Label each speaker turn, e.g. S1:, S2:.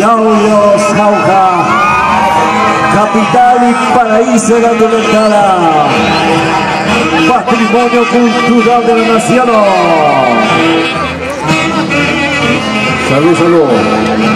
S1: Claudio Sauja, Capital y Paraíso de la Patrimonio Cultural de la Nación. Salud, salud.